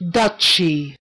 duchy.